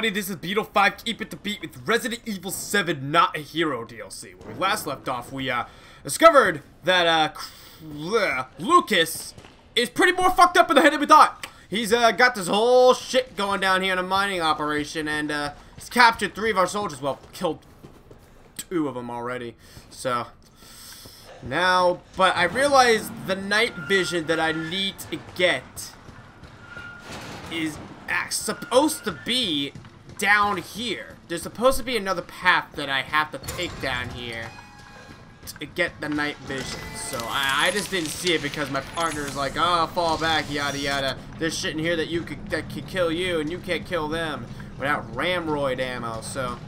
everybody? This is Beatle5, keep it to beat with Resident Evil 7 Not a Hero DLC. When we last left off, we uh, discovered that uh, Lucas is pretty more fucked up in the head than we thought. He's uh, got this whole shit going down here in a mining operation and uh, he's captured three of our soldiers. Well, killed two of them already. So, now, but I realized the night vision that I need to get is supposed to be down here. There's supposed to be another path that I have to take down here to get the night vision. So I, I just didn't see it because my partner is like, oh, fall back, yada yada. There's shit in here that you could that could kill you and you can't kill them without ramrod ammo. So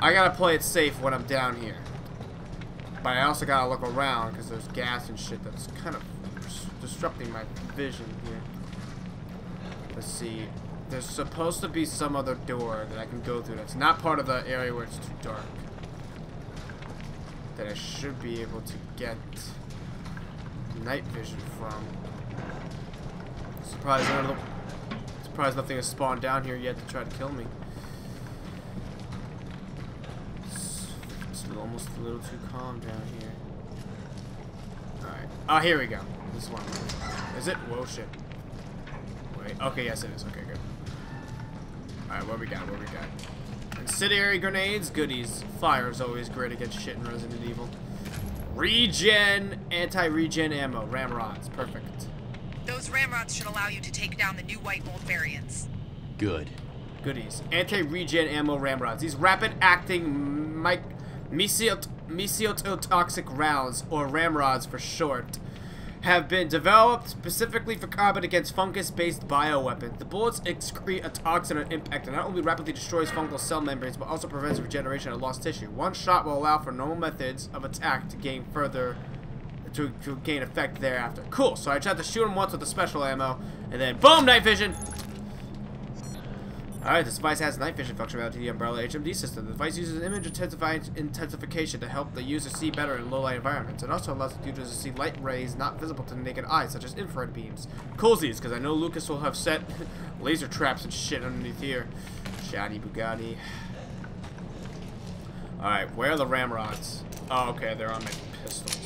I gotta play it safe when I'm down here. But I also gotta look around because there's gas and shit that's kind of disrupting my vision here. Let's see. There's supposed to be some other door that I can go through that's not part of the area where it's too dark. That I should be able to get night vision from. Surprise, the, surprised nothing has spawned down here yet to try to kill me. It's, it's almost a little too calm down here. Alright. Oh, here we go. This one. Is it? Whoa, shit. Wait. Okay, yes it is. Okay, good. Alright, what we got? What we got? Incendiary grenades, goodies. Fire is always great against shit in Resident Evil. Regen, anti-regen ammo, ramrods, perfect. Those ramrods should allow you to take down the new white mold variants. Good. Goodies. Anti-regen ammo ramrods. These rapid-acting mic mesiot mesiotoxic rounds, or ramrods for short, have been developed specifically for combat against fungus-based bioweapons. The bullets excrete a toxin on impact that not only rapidly destroys fungal cell membranes, but also prevents regeneration of lost tissue. One shot will allow for normal methods of attack to gain further to, to gain effect thereafter. Cool. So I tried to shoot him once with the special ammo, and then boom, night vision. Alright, this device has night vision functionality to the Umbrella HMD system. The device uses image intensification to help the user see better in low light environments. It also allows the users to see light rays not visible to the naked eye, such as infrared beams. Coolsies, because I know Lucas will have set laser traps and shit underneath here. Shiny Bugatti. Alright, where are the ramrods? Oh, okay, they're on my pistol,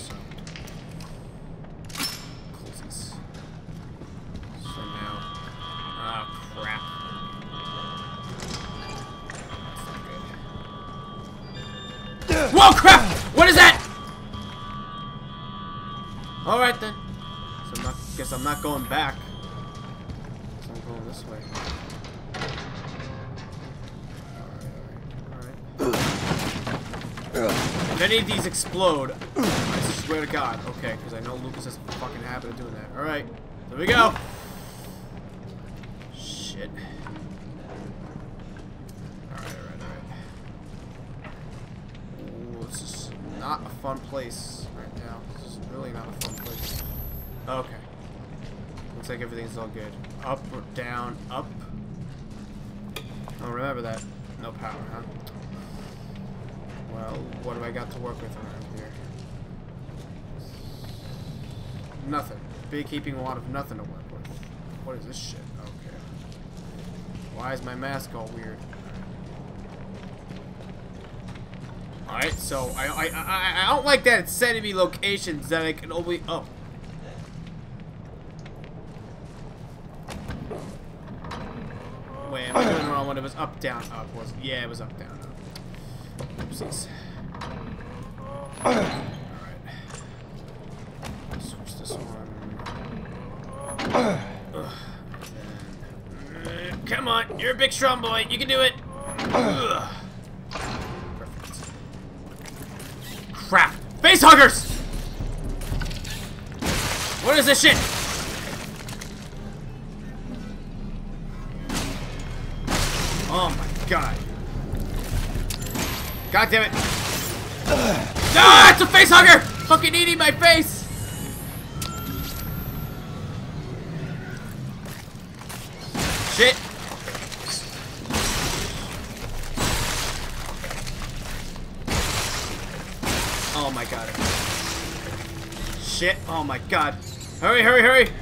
this way. Alright, alright, alright. If any of these explode, I swear to God. Okay, because I know Lucas has a fucking habit of doing that. Alright, there we go. Shit. Alright, alright, alright. Ooh, this is not a fun place right now. This is really not a fun place. Okay. Like everything's all good. Up or down, up. Oh, remember that. No power, huh? Well, what do I got to work with around here? Nothing. Beekeeping a lot of nothing to work with. What is this shit? Okay. Why is my mask all weird? Alright, so I, I I I don't like that it's sending me locations that I can only oh. Wait, It was up, down, up. Was yeah, it was up, down, up. Oopsies. Alright. Switch this. Come on, you're a big strong boy. You can do it. Perfect. Crap. Face huggers! What is this shit? God. God damn it. Ah, No, it's a face hugger! Fucking eating my face! Shit. Oh my god. Shit, oh my god. Hurry, hurry, hurry!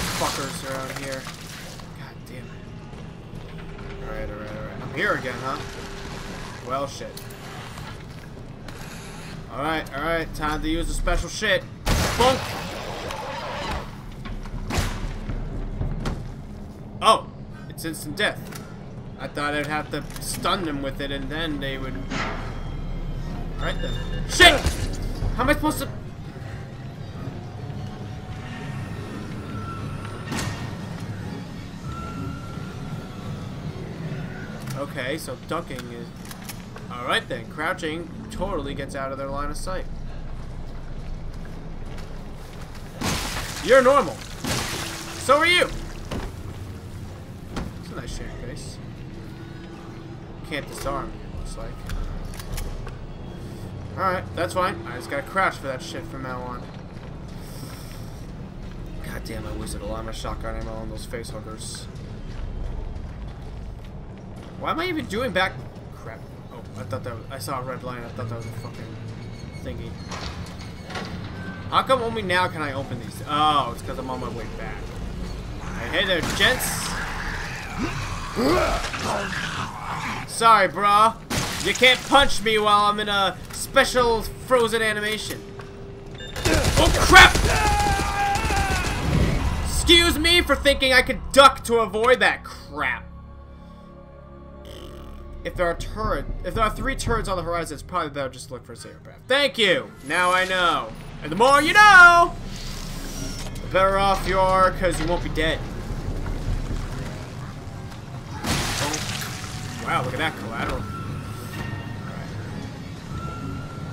fuckers around here. God damn it. Alright, alright, alright. I'm here again, huh? Well, shit. Alright, alright, time to use the special shit. Bunk! Oh, it's instant death. I thought I'd have to stun them with it and then they would... Alright then. Shit! How am I supposed to... Okay, so ducking is... Alright then, crouching totally gets out of their line of sight. You're normal. So are you. It's a nice shaved face. Can't disarm, you, looks like. Alright, that's fine. I just gotta crouch for that shit from now on. God damn, I wasted a lot of my shotgun ammo on those face huggers. Why am I even doing back... Crap. Oh, I thought that was... I saw a red line. I thought that was a fucking thingy. How come only now can I open these? Oh, it's because I'm on my way back. Hey, hey there, gents. Sorry, brah. You can't punch me while I'm in a special frozen animation. Oh, crap! Excuse me for thinking I could duck to avoid that crap. If there are turret, if there are three turrets on the horizon, it's probably better just look for a safer path. Thank you. Now I know. And the more you know, the better off you are, because you won't be dead. Oh. Wow, look at that collateral. Alright.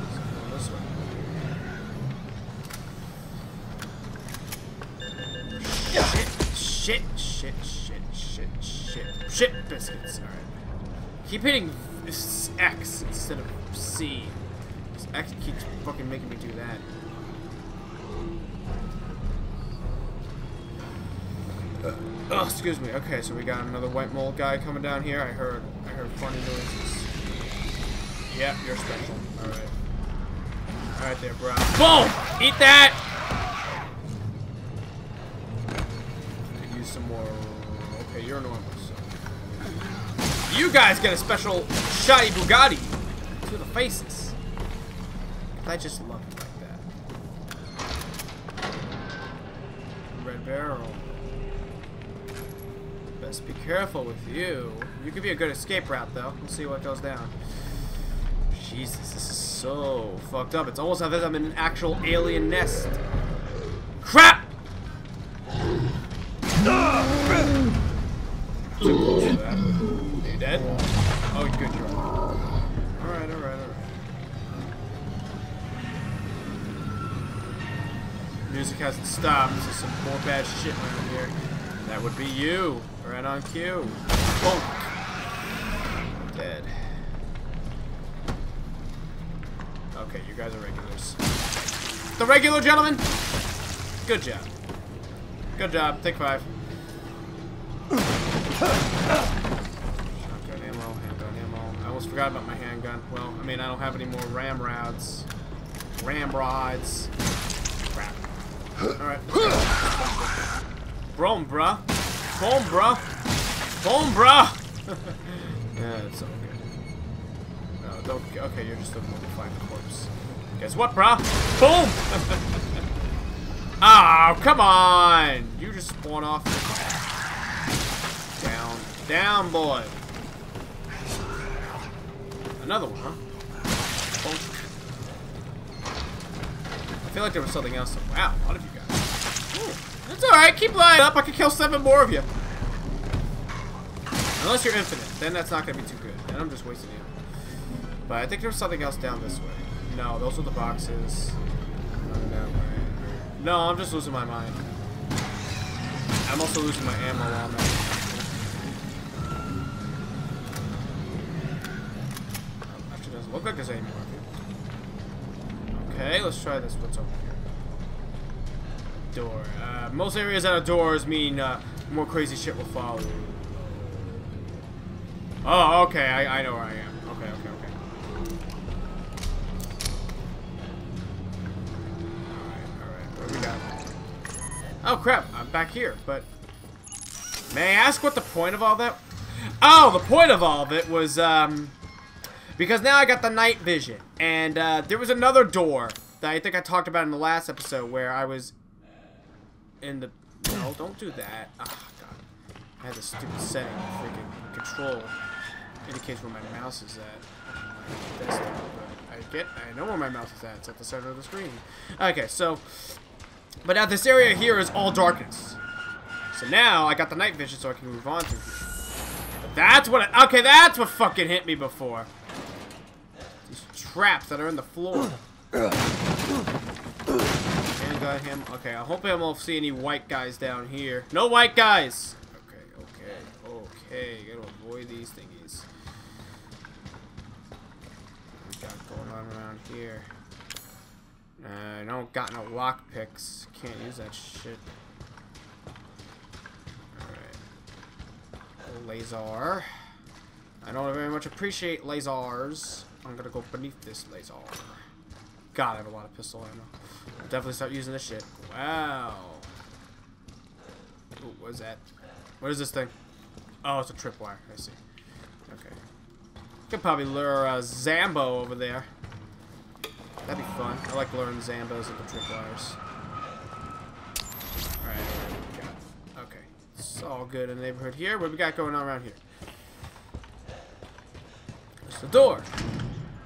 Let's go this way. Shit, shit, shit, shit, shit, shit, biscuits. Alright. Keep hitting X instead of C. This X keeps fucking making me do that. Uh, oh, excuse me. Okay, so we got another white mold guy coming down here. I heard, I heard funny noises. Yeah, you're special. All right. All right, there, bro. Boom! Eat that. Could use some more. Okay, you're normal. You guys get a special shoddy Bugatti to the faces. I just love it like that. Red barrel. Best be careful with you. You could be a good escape route, though. We'll see what goes down. Jesus, this is so fucked up. It's almost as if I'm in an actual alien nest. You dead? Oh, good, you're Alright, alright, alright. Music hasn't stopped, so some more bad shit around here. That would be you. Right on cue. Bonk. Dead. Okay, you guys are regulars. The regular gentlemen! Good job. Good job. Take five. Shotgun ammo, handgun ammo. I almost forgot about my handgun. Well, I mean, I don't have any more ramrods. Ramrods. Crap. Alright. Boom, bruh. Boom, bruh. Boom, bruh. yeah, it's all good. No, don't. Okay, you're just find the corpse. Guess what, bruh? Boom! oh, come on! You just spawn off. The Down. Down, boy. Another one, huh? I feel like there was something else. Wow, a lot of you guys. Ooh, that's alright. Keep lining up. I can kill seven more of you. Unless you're infinite. Then that's not going to be too good. And I'm just wasting you. But I think there's something else down this way. No, those are the boxes. No, I'm just losing my mind. I'm also losing my ammo on that. Doesn't look like there's any more. Okay, let's try this. What's over here? Door. Uh, most areas out of doors mean uh, more crazy shit will follow. Oh, okay. I, I know where I am. Okay, okay, okay. Oh, crap. I'm back here, but... May I ask what the point of all that... Oh, the point of all of it was, um... Because now I got the night vision. And, uh, there was another door that I think I talked about in the last episode where I was in the... No, don't do that. Ah, God. I had this stupid setting. Freaking control indicates where my mouse is at. desktop, I get... I know where my mouse is at. It's at the center of the screen. Okay, so... But now this area here is all darkness. So now I got the night vision so I can move on to here. That's what I, okay, that's what fucking hit me before. Traps that are in the floor. And got him. Okay, I hope I won't see any white guys down here. No white guys! Okay, okay, okay. Gotta avoid these thingies. What we got going on around here? Uh, I don't got no lock picks. Can't use that shit. Alright. Laser. I don't very much appreciate lasers. I'm gonna go beneath this laser. God, I have a lot of pistol ammo. I'll definitely start using this shit. Wow. Ooh, what is that? What is this thing? Oh, it's a tripwire. I see. Okay. Could probably lure uh, Zambo over there. That'd be fun. I like luring Zambos into tripwires. Alright, Okay. It's all good in the neighborhood here. What we got going on around here? There's the door.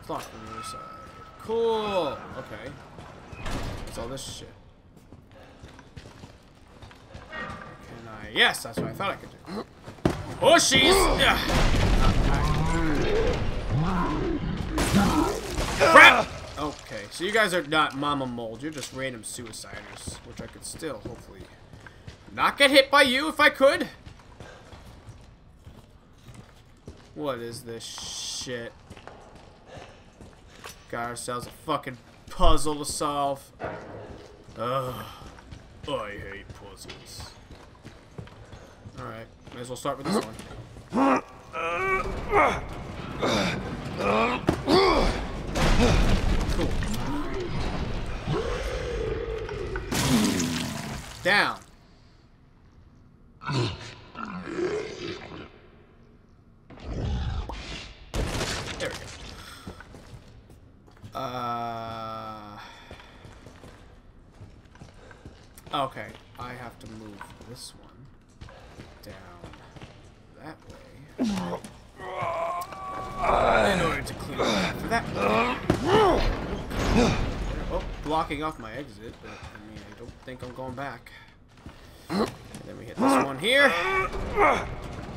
Locked from the other side. Cool. Okay. What's all this shit? Can I? Yes, that's what I thought I could do. Oh, Bushies! Yeah. Crap! Okay, so you guys are not mama mold. You're just random suiciders, which I could still hopefully not get hit by you if I could. What is this shit? Got ourselves a fucking puzzle to solve. Ugh. I hate puzzles. Alright, may as well start with this one. Cool. Down. There we go. Uh. Okay, I have to move this one down that way in order to clear for that. Oh, blocking off my exit, but I mean, I don't think I'm going back. And then we hit this one here.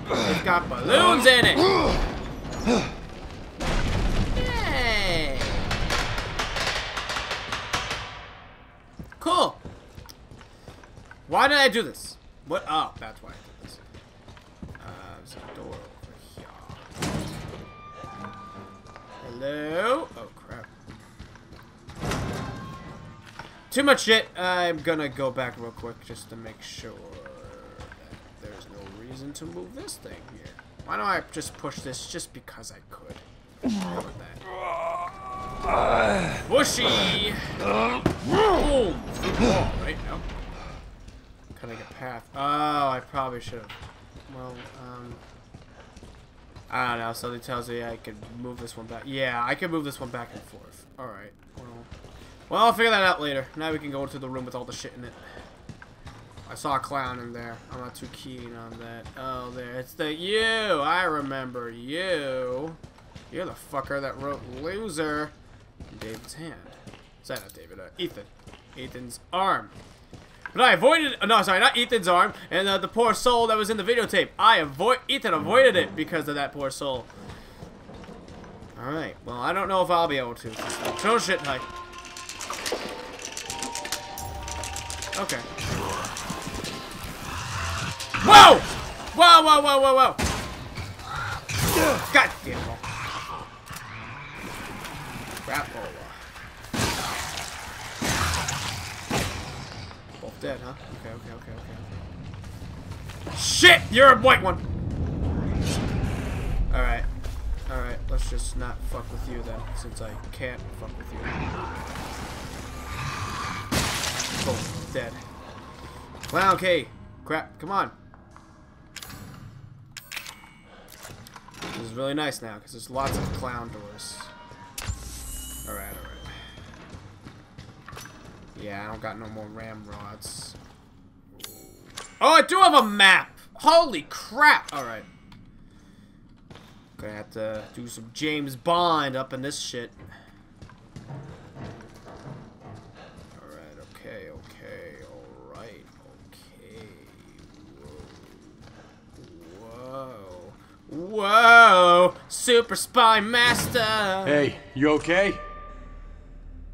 It's got balloons in it. Yay! Cool. Why did I do this? What? Oh, that's why Hello? Oh, crap. Too much shit. I'm gonna go back real quick just to make sure there's no reason to move this thing here. Why don't I just push this just because I could? That? Bushy! Boom! Wall, right? No. Cutting a path. Oh, I probably should have. Well, um... I don't know, something tells me I could move this one back. Yeah, I can move this one back and forth. Alright, well... Well, I'll figure that out later. Now we can go into the room with all the shit in it. I saw a clown in there. I'm not too keen on that. Oh, there. It's the you! I remember you. You're the fucker that wrote loser in David's hand. Is that not David? Uh, Ethan. Ethan's arm. But I avoided, no, sorry, not Ethan's arm, and uh, the poor soul that was in the videotape. I avoid, Ethan avoided it because of that poor soul. Alright, well, I don't know if I'll be able to. Oh shit, hi. Okay. Whoa! Whoa, whoa, whoa, whoa, whoa! God damn it. Crapola. Dead, huh? Okay, okay, okay, okay, okay. Shit! You're a white one! Alright. Alright, let's just not fuck with you then, since I can't fuck with you. Boom. Dead. Clown K. Crap, come on. This is really nice now, because there's lots of clown doors. Yeah, I don't got no more ramrods. Oh, I do have a map! Holy crap! Alright. Gonna have to do some James Bond up in this shit. Alright, okay, okay, alright, okay. Whoa. Whoa. Whoa! Super Spy Master! Hey, you okay?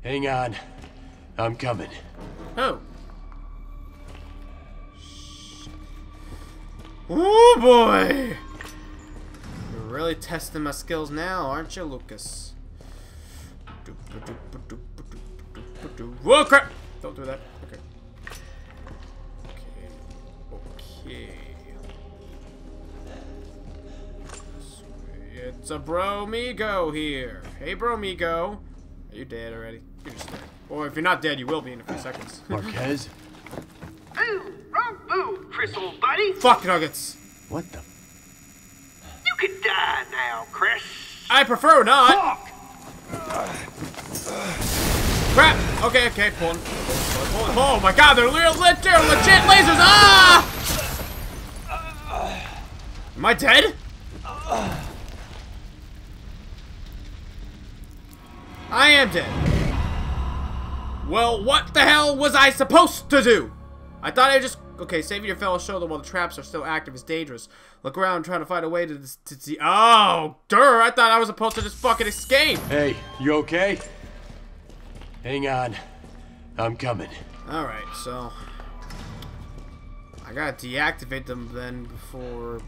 Hang on. I'm coming. Oh. Oh boy! You're really testing my skills now, aren't you, Lucas? Whoa, crap! Don't do that. Okay. Okay. Okay. It's a Bromigo here. Hey, Bromigo. Are you dead already? You're just dead. Or if you're not dead, you will be in a few seconds. Marquez? Ooh, wrong move, Chris, old buddy. Fuck nuggets. What the? You can die now, Chris. I prefer not. Fuck! Crap. Okay, okay, pulling. pulling, pulling. Oh my god, they're le le they're legit lasers. Ah! Am I dead? I am dead. Well, what the hell was I supposed to do? I thought I just... Okay, saving your fellow shoulder while the traps are still active is dangerous. Look around trying to find a way to, to see... Oh, dur! I thought I was supposed to just fucking escape. Hey, you okay? Hang on. I'm coming. Alright, so... I gotta deactivate them then before...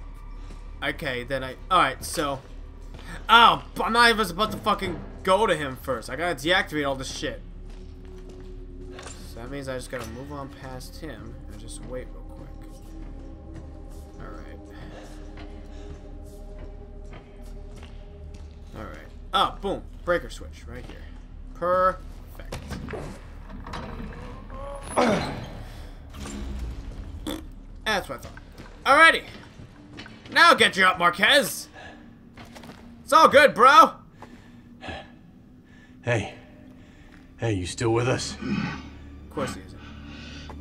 Okay, then I... Alright, so... Oh, I'm not even supposed to fucking go to him first. I gotta deactivate all this shit. So that means I just gotta move on past him and just wait real quick. Alright. Alright. Oh, boom. Breaker switch right here. Perfect. That's what I thought. Alrighty. Now I'll get you up, Marquez. It's all good, bro. Hey. Hey, you still with us? Of course he isn't.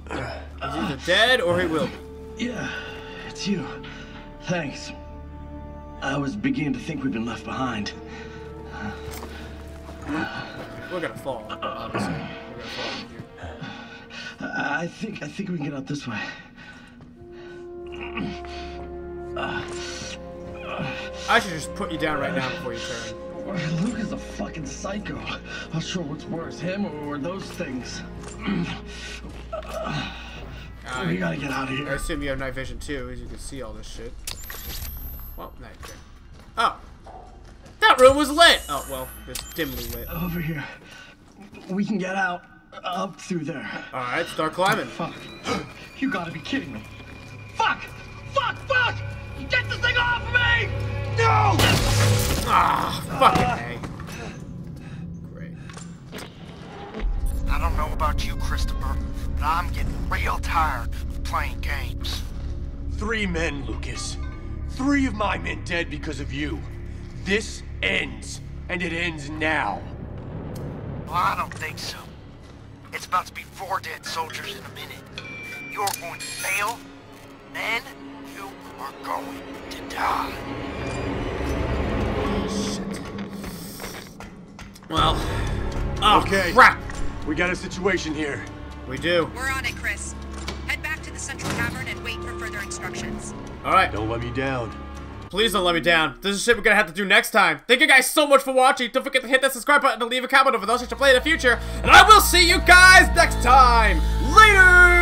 He's either dead or he will be. Yeah, it's you. Thanks. I was beginning to think we'd been left behind. We're gonna fall, obviously. We're gonna fall in here. I I think I think we can get out this way. I should just put you down right now before you turn. Luke is a fucking psycho. Not sure what's worse, him or those things. we gotta get out of here. I assume you have night vision too, as you can see all this shit. Well, night vision. Oh. That room was lit! Oh, well, just dimly lit. Over here. We can get out. Up through there. Alright, start climbing. Fuck. You gotta be kidding me. Fuck! Fuck! Fuck! Get this thing off fucking A. Great. I don't know about you, Christopher, but I'm getting real tired of playing games. Three men, Lucas. Three of my men dead because of you. This ends, and it ends now. Well, I don't think so. It's about to be four dead soldiers in a minute. You're going to fail, then you are going to die. Well. Oh, Okay. crap! We got a situation here. We do. We're on it, Chris. Head back to the central cavern and wait for further instructions. Alright. Don't let me down. Please don't let me down. This is shit we're gonna have to do next time. Thank you guys so much for watching. Don't forget to hit that subscribe button and leave a comment over those who should play in the future. And I will see you guys next time. Later!